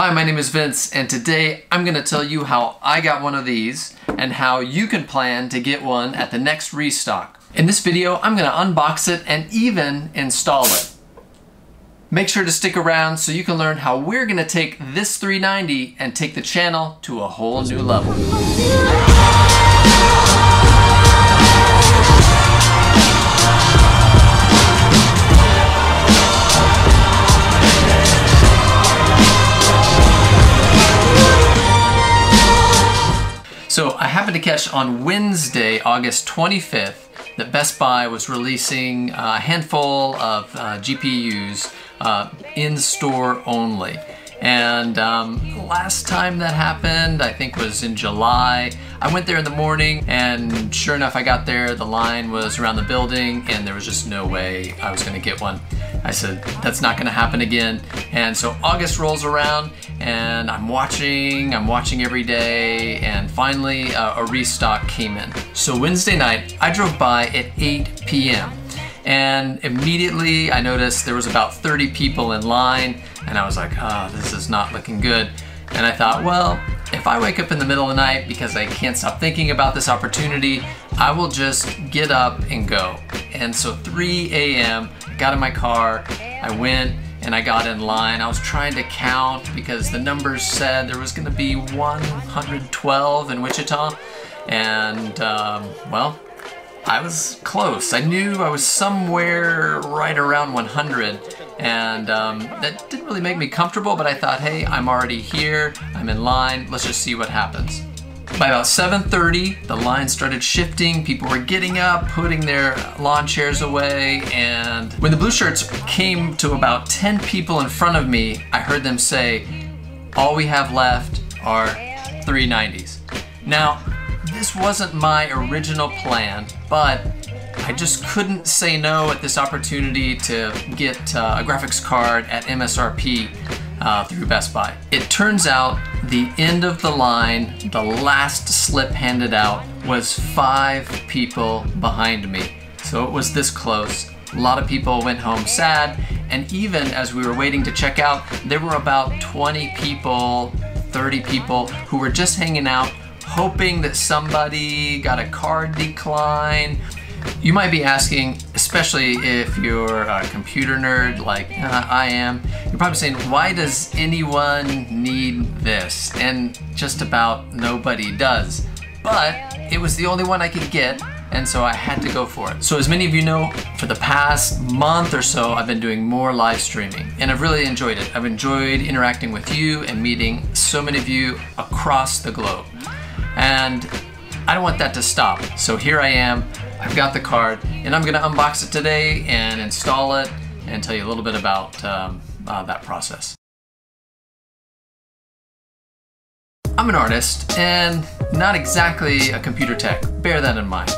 Hi, my name is Vince, and today I'm going to tell you how I got one of these and how you can plan to get one at the next restock. In this video, I'm going to unbox it and even install it. Make sure to stick around so you can learn how we're going to take this 3090 and take the channel to a whole new level. So I happened to catch on Wednesday, August 25th, that Best Buy was releasing a handful of uh, GPUs uh, in store only. And um, last time that happened, I think was in July. I went there in the morning and sure enough, I got there, the line was around the building and there was just no way I was gonna get one. I said, that's not gonna happen again. And so August rolls around and I'm watching, I'm watching every day and finally uh, a restock came in. So Wednesday night, I drove by at 8 p.m. And immediately I noticed there was about 30 people in line and I was like, oh, this is not looking good. And I thought, well, if I wake up in the middle of the night because I can't stop thinking about this opportunity, I will just get up and go. And so 3 a.m., got in my car, I went and I got in line. I was trying to count because the numbers said there was gonna be 112 in Wichita. And um, well, I was close. I knew I was somewhere right around 100 and um, that didn't really make me comfortable, but I thought, hey, I'm already here, I'm in line, let's just see what happens. By about 7.30, the line started shifting, people were getting up, putting their lawn chairs away, and when the blue shirts came to about 10 people in front of me, I heard them say, all we have left are 3090s. Now, this wasn't my original plan, but I just couldn't say no at this opportunity to get uh, a graphics card at MSRP uh, through Best Buy. It turns out the end of the line, the last slip handed out, was five people behind me. So it was this close. A lot of people went home sad, and even as we were waiting to check out, there were about 20 people, 30 people who were just hanging out hoping that somebody got a card decline. You might be asking, especially if you're a computer nerd like uh, I am, you're probably saying, why does anyone need this? And just about nobody does. But it was the only one I could get, and so I had to go for it. So as many of you know, for the past month or so, I've been doing more live streaming, and I've really enjoyed it. I've enjoyed interacting with you and meeting so many of you across the globe. And I don't want that to stop. So here I am, I've got the card, and I'm gonna unbox it today and install it and tell you a little bit about um, uh, that process. I'm an artist and not exactly a computer tech, bear that in mind.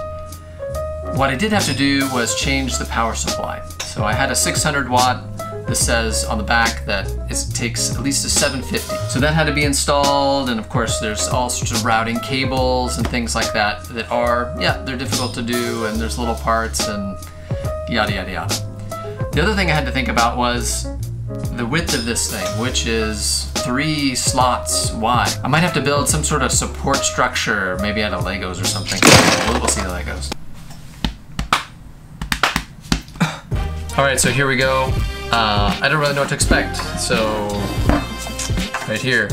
What I did have to do was change the power supply. So I had a 600 watt this says on the back that it takes at least a 750. So that had to be installed and of course there's all sorts of routing cables and things like that that are, yeah, they're difficult to do and there's little parts and yada yada yada. The other thing I had to think about was the width of this thing, which is three slots wide. I might have to build some sort of support structure, maybe out of Legos or something. We'll, we'll see the Legos. All right, so here we go. Uh, I don't really know what to expect. So right here,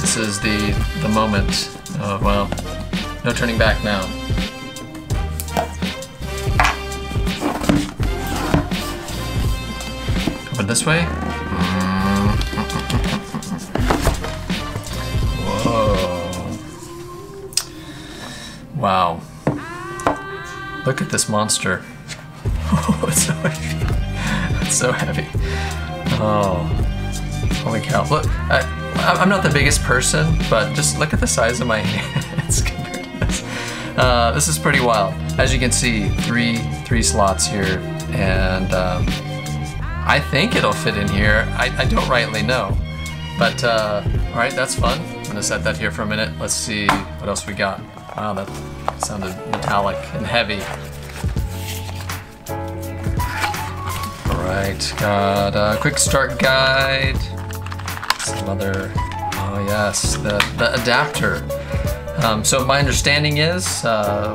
this is the the moment. Oh well, no turning back now. Open this way. Whoa. Wow. Look at this monster. Oh, it's so so heavy. Oh, holy cow. Look, I, I'm not the biggest person, but just look at the size of my hands compared to this. Uh, this is pretty wild. As you can see, three, three slots here, and um, I think it'll fit in here. I, I don't rightly know. But, uh, all right, that's fun. I'm gonna set that here for a minute. Let's see what else we got. Wow, that sounded metallic and heavy. Alright, got a quick start guide. some other, oh yes, the, the adapter. Um, so my understanding is uh,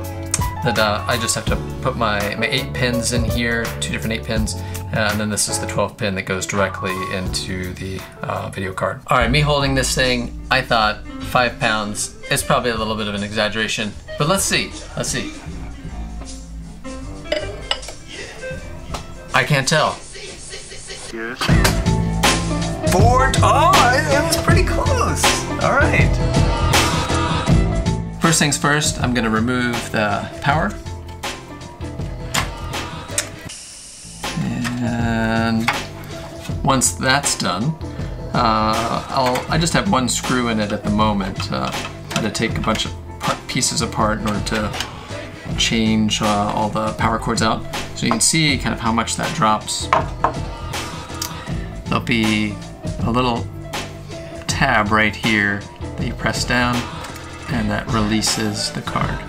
that uh, I just have to put my, my eight pins in here, two different eight pins, and then this is the 12 pin that goes directly into the uh, video card. All right, me holding this thing, I thought five pounds. It's probably a little bit of an exaggeration, but let's see, let's see. I can't tell. Yes. Four, oh, that was pretty close. All right. First things first, I'm gonna remove the power. And once that's done, uh, I'll, I just have one screw in it at the moment. Uh, I had to take a bunch of pieces apart in order to change uh, all the power cords out. So you can see kind of how much that drops. There'll be a little tab right here that you press down and that releases the card.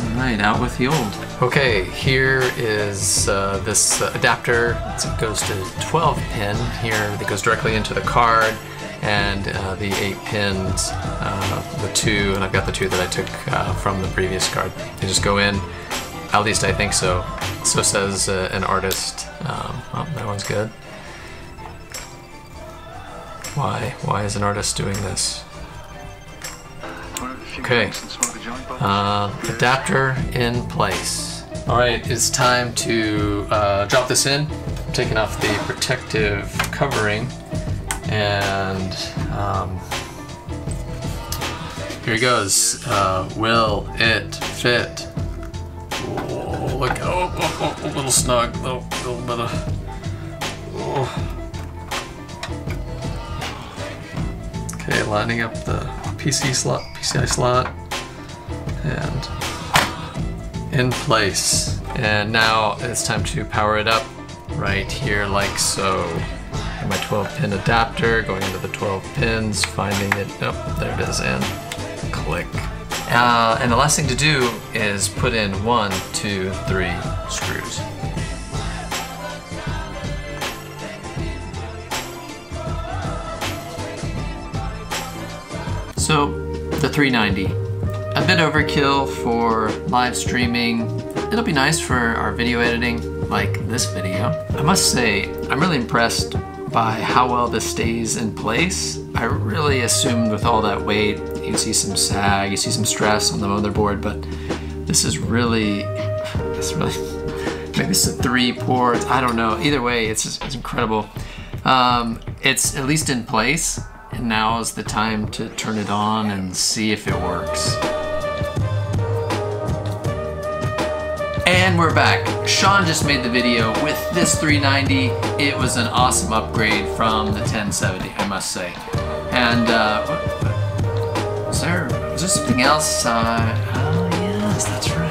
All right, out with the old. Okay, here is uh, this uh, adapter. It goes to 12 pin here that goes directly into the card and uh, the eight pins, uh, the two, and I've got the two that I took uh, from the previous card. They just go in, at least I think so. So says uh, an artist. Um, oh, that one's good. Why? Why is an artist doing this? Okay. Uh, adapter in place. All right, it's time to uh, drop this in. I'm taking off the protective covering and um, here he goes. Uh, will it fit? Oh, look, oh, oh, oh, a little snug, little, little bit of, oh. Okay, lining up the PC slot, PCI slot, and in place. And now it's time to power it up right here like so. My 12 pin adapter going into the 12 pins, finding it, oh, there it is, and click. Uh, and the last thing to do is put in one, two, three screws. So, the 3090. A bit overkill for live streaming. It'll be nice for our video editing, like this video. I must say, I'm really impressed by how well this stays in place. I really assumed with all that weight, you see some sag, you see some stress on the motherboard, but this is really, it's really, maybe it's a three ports, I don't know. Either way, it's, just, it's incredible. Um, it's at least in place and now is the time to turn it on and see if it works. And we're back. Sean just made the video with this 3090. It was an awesome upgrade from the 1070, I must say. And, uh, was there, was there something else? Uh, oh yes, that's right.